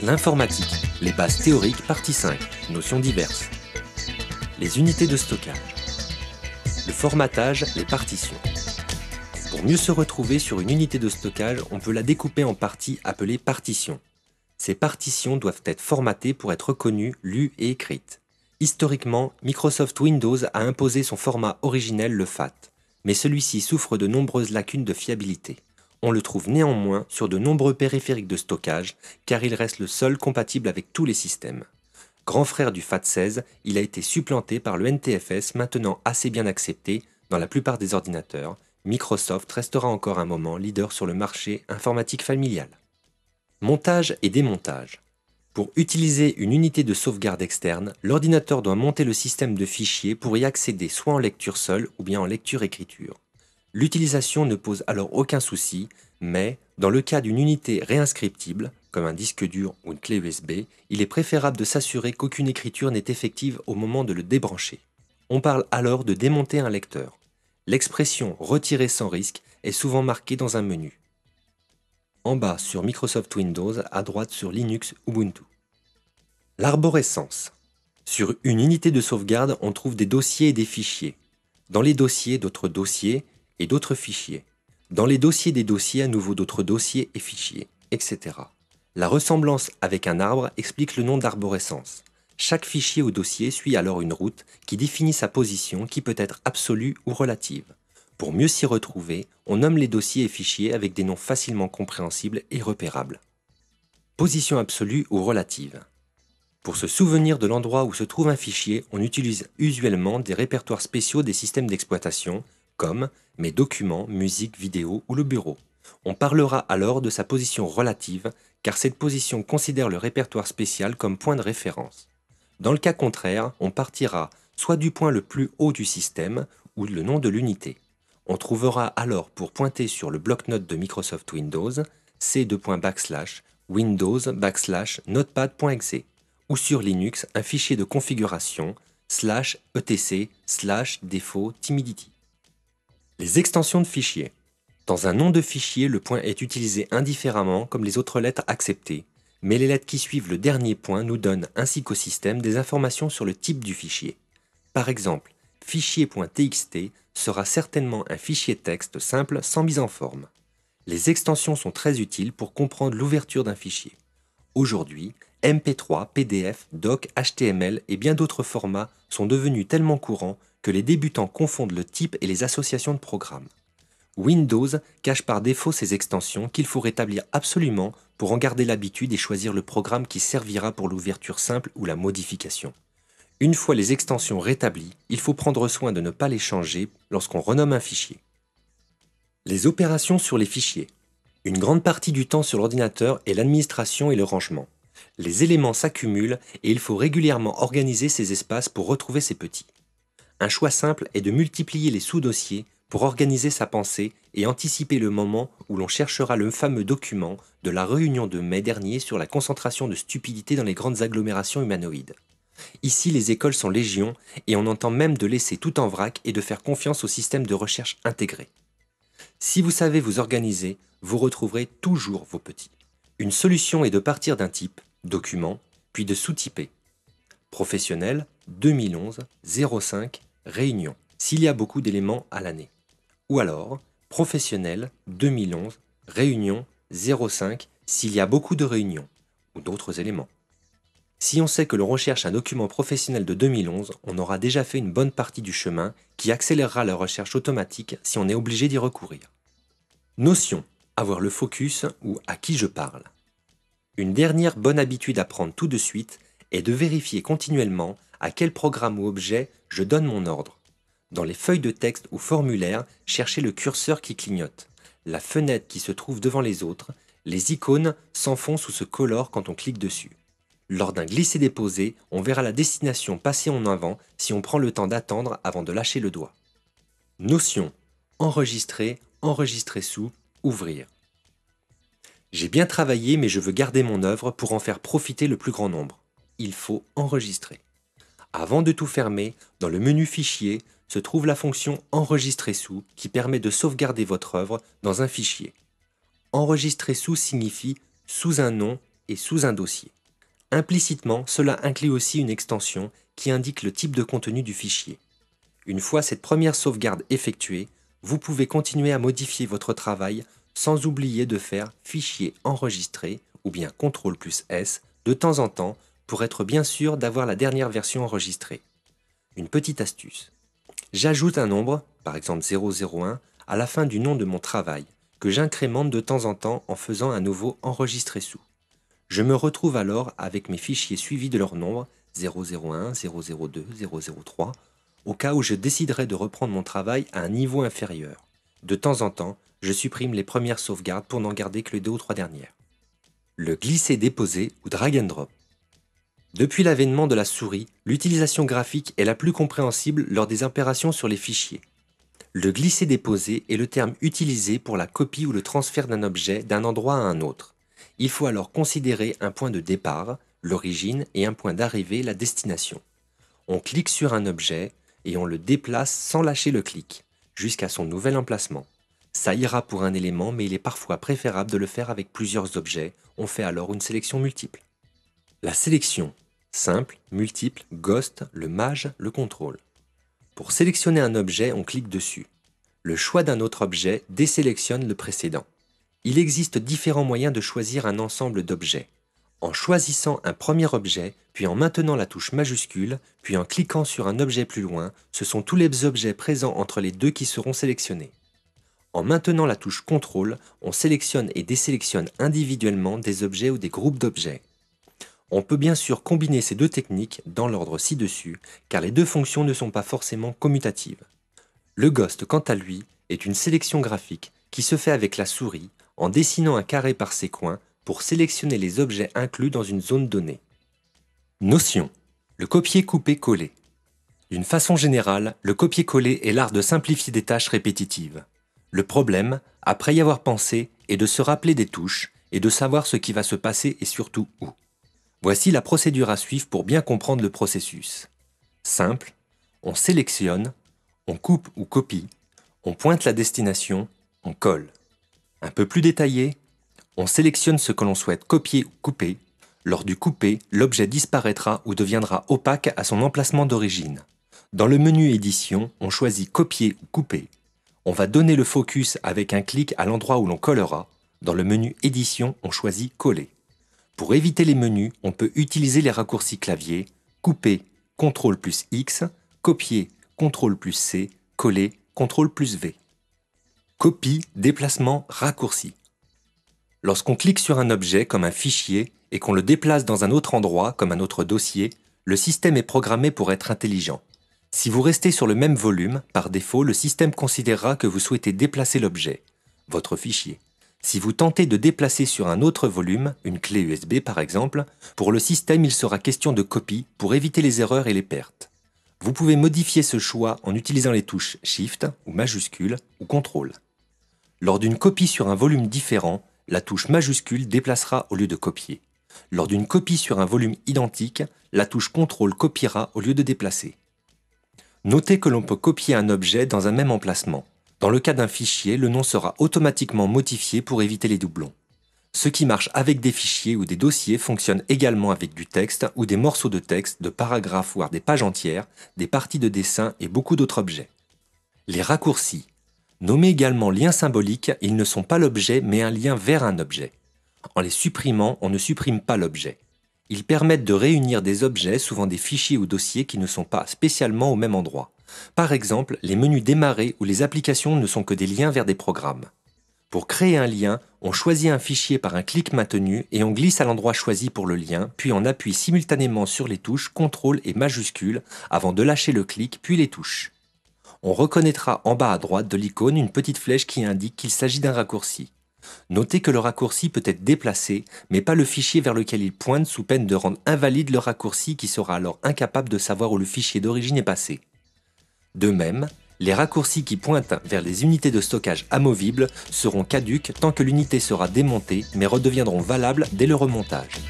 L'informatique, les bases théoriques, partie 5, notions diverses. Les unités de stockage. Le formatage, les partitions. Pour mieux se retrouver sur une unité de stockage, on peut la découper en parties appelées partitions. Ces partitions doivent être formatées pour être reconnues, lues et écrites. Historiquement, Microsoft Windows a imposé son format originel, le FAT, mais celui-ci souffre de nombreuses lacunes de fiabilité. On le trouve néanmoins sur de nombreux périphériques de stockage, car il reste le seul compatible avec tous les systèmes. Grand frère du FAT16, il a été supplanté par le NTFS maintenant assez bien accepté dans la plupart des ordinateurs. Microsoft restera encore un moment leader sur le marché informatique familial. Montage et démontage. Pour utiliser une unité de sauvegarde externe, l'ordinateur doit monter le système de fichiers pour y accéder soit en lecture seule ou bien en lecture-écriture. L'utilisation ne pose alors aucun souci, mais dans le cas d'une unité réinscriptible, comme un disque dur ou une clé USB, il est préférable de s'assurer qu'aucune écriture n'est effective au moment de le débrancher. On parle alors de démonter un lecteur. L'expression retirer sans risque est souvent marquée dans un menu. En bas sur Microsoft Windows, à droite sur Linux Ubuntu. L'arborescence. Sur une unité de sauvegarde, on trouve des dossiers et des fichiers. Dans les dossiers, d'autres dossiers, et d'autres fichiers. Dans les dossiers des dossiers, à nouveau d'autres dossiers et fichiers, etc. La ressemblance avec un arbre explique le nom d'arborescence. Chaque fichier ou dossier suit alors une route qui définit sa position qui peut être absolue ou relative. Pour mieux s'y retrouver, on nomme les dossiers et fichiers avec des noms facilement compréhensibles et repérables. Position absolue ou relative. Pour se souvenir de l'endroit où se trouve un fichier, on utilise usuellement des répertoires spéciaux des systèmes d'exploitation, comme mes documents, musique, vidéo ou le bureau. On parlera alors de sa position relative, car cette position considère le répertoire spécial comme point de référence. Dans le cas contraire, on partira soit du point le plus haut du système ou le nom de l'unité. On trouvera alors pour pointer sur le bloc-notes de Microsoft Windows c2. backslash windows backslash notepad.exe ou sur Linux un fichier de configuration slash etc slash défaut timidity. Les extensions de fichiers. Dans un nom de fichier, le point est utilisé indifféremment comme les autres lettres acceptées, mais les lettres qui suivent le dernier point nous donnent ainsi qu'au système des informations sur le type du fichier. Par exemple, fichier.txt sera certainement un fichier texte simple sans mise en forme. Les extensions sont très utiles pour comprendre l'ouverture d'un fichier. Aujourd'hui, MP3, PDF, Doc, HTML et bien d'autres formats sont devenus tellement courants que les débutants confondent le type et les associations de programmes. Windows cache par défaut ces extensions qu'il faut rétablir absolument pour en garder l'habitude et choisir le programme qui servira pour l'ouverture simple ou la modification. Une fois les extensions rétablies, il faut prendre soin de ne pas les changer lorsqu'on renomme un fichier. Les opérations sur les fichiers. Une grande partie du temps sur l'ordinateur est l'administration et le rangement. Les éléments s'accumulent et il faut régulièrement organiser ces espaces pour retrouver ces petits. Un choix simple est de multiplier les sous-dossiers pour organiser sa pensée et anticiper le moment où l'on cherchera le fameux document de la réunion de mai dernier sur la concentration de stupidité dans les grandes agglomérations humanoïdes. Ici, les écoles sont légion et on entend même de laisser tout en vrac et de faire confiance au système de recherche intégré. Si vous savez vous organiser, vous retrouverez toujours vos petits. Une solution est de partir d'un type, document, puis de sous-typer. Professionnel, 2011, 05, réunion, s'il y a beaucoup d'éléments à l'année. Ou alors, professionnel 2011, réunion 05, s'il y a beaucoup de réunions, ou d'autres éléments. Si on sait que l'on recherche un document professionnel de 2011, on aura déjà fait une bonne partie du chemin qui accélérera la recherche automatique si on est obligé d'y recourir. Notion, avoir le focus ou à qui je parle. Une dernière bonne habitude à prendre tout de suite est de vérifier continuellement à quel programme ou objet je donne mon ordre. Dans les feuilles de texte ou formulaires, cherchez le curseur qui clignote, la fenêtre qui se trouve devant les autres, les icônes s'enfoncent ou se colorent quand on clique dessus. Lors d'un glisser-déposer, on verra la destination passer en avant si on prend le temps d'attendre avant de lâcher le doigt. Notion enregistrer, enregistrer sous, ouvrir. J'ai bien travaillé mais je veux garder mon œuvre pour en faire profiter le plus grand nombre. Il faut enregistrer. Avant de tout fermer, dans le menu Fichier se trouve la fonction Enregistrer sous qui permet de sauvegarder votre œuvre dans un fichier. Enregistrer sous signifie sous un nom et sous un dossier. Implicitement, cela inclut aussi une extension qui indique le type de contenu du fichier. Une fois cette première sauvegarde effectuée, vous pouvez continuer à modifier votre travail sans oublier de faire Fichier enregistré ou bien CTRL plus S de temps en temps pour être bien sûr d'avoir la dernière version enregistrée. Une petite astuce. J'ajoute un nombre, par exemple 001, à la fin du nom de mon travail, que j'incrémente de temps en temps en faisant un nouveau enregistré sous. Je me retrouve alors avec mes fichiers suivis de leur nombre 001, 002, 003, au cas où je déciderais de reprendre mon travail à un niveau inférieur. De temps en temps, je supprime les premières sauvegardes pour n'en garder que les deux ou trois dernières. Le glisser-déposer ou drag and drop. Depuis l'avènement de la souris, l'utilisation graphique est la plus compréhensible lors des opérations sur les fichiers. Le glisser-déposer est le terme utilisé pour la copie ou le transfert d'un objet d'un endroit à un autre. Il faut alors considérer un point de départ, l'origine, et un point d'arrivée, la destination. On clique sur un objet et on le déplace sans lâcher le clic, jusqu'à son nouvel emplacement. Ça ira pour un élément, mais il est parfois préférable de le faire avec plusieurs objets. On fait alors une sélection multiple. La sélection simple, multiple, ghost, le mage, le contrôle. Pour sélectionner un objet, on clique dessus. Le choix d'un autre objet désélectionne le précédent. Il existe différents moyens de choisir un ensemble d'objets. En choisissant un premier objet, puis en maintenant la touche majuscule, puis en cliquant sur un objet plus loin, ce sont tous les objets présents entre les deux qui seront sélectionnés. En maintenant la touche CTRL, on sélectionne et désélectionne individuellement des objets ou des groupes d'objets. On peut bien sûr combiner ces deux techniques dans l'ordre ci-dessus, car les deux fonctions ne sont pas forcément commutatives. Le Ghost, quant à lui, est une sélection graphique qui se fait avec la souris en dessinant un carré par ses coins pour sélectionner les objets inclus dans une zone donnée. Notion. Le copier-couper-coller. D'une façon générale, le copier-coller est l'art de simplifier des tâches répétitives. Le problème, après y avoir pensé, est de se rappeler des touches et de savoir ce qui va se passer et surtout où. Voici la procédure à suivre pour bien comprendre le processus. Simple, on sélectionne, on coupe ou copie, on pointe la destination, on colle. Un peu plus détaillé, on sélectionne ce que l'on souhaite copier ou couper. Lors du couper, l'objet disparaîtra ou deviendra opaque à son emplacement d'origine. Dans le menu Édition, on choisit Copier ou Couper. On va donner le focus avec un clic à l'endroit où l'on collera. Dans le menu Édition, on choisit Coller. Pour éviter les menus, on peut utiliser les raccourcis clavier, couper CTRL plus X, copier CTRL plus C, coller CTRL plus V. Copie, déplacement, raccourci. Lorsqu'on clique sur un objet comme un fichier et qu'on le déplace dans un autre endroit comme un autre dossier, le système est programmé pour être intelligent. Si vous restez sur le même volume, par défaut, le système considérera que vous souhaitez déplacer l'objet, votre fichier. Si vous tentez de déplacer sur un autre volume, une clé USB par exemple, pour le système il sera question de copie pour éviter les erreurs et les pertes. Vous pouvez modifier ce choix en utilisant les touches Shift ou majuscule ou CTRL. Lors d'une copie sur un volume différent, la touche majuscule déplacera au lieu de copier. Lors d'une copie sur un volume identique, la touche CTRL copiera au lieu de déplacer. Notez que l'on peut copier un objet dans un même emplacement. Dans le cas d'un fichier, le nom sera automatiquement modifié pour éviter les doublons. Ce qui marche avec des fichiers ou des dossiers fonctionne également avec du texte ou des morceaux de texte, de paragraphes voire des pages entières, des parties de dessin et beaucoup d'autres objets. Les raccourcis. Nommés également liens symboliques, ils ne sont pas l'objet mais un lien vers un objet. En les supprimant, on ne supprime pas l'objet. Ils permettent de réunir des objets, souvent des fichiers ou dossiers qui ne sont pas spécialement au même endroit. Par exemple, les menus démarrer ou les applications ne sont que des liens vers des programmes. Pour créer un lien, on choisit un fichier par un clic maintenu et on glisse à l'endroit choisi pour le lien, puis on appuie simultanément sur les touches CTRL et majuscule avant de lâcher le clic puis les touches. On reconnaîtra en bas à droite de l'icône une petite flèche qui indique qu'il s'agit d'un raccourci. Notez que le raccourci peut être déplacé, mais pas le fichier vers lequel il pointe sous peine de rendre invalide le raccourci qui sera alors incapable de savoir où le fichier d'origine est passé. De même, les raccourcis qui pointent vers les unités de stockage amovibles seront caduques tant que l'unité sera démontée mais redeviendront valables dès le remontage.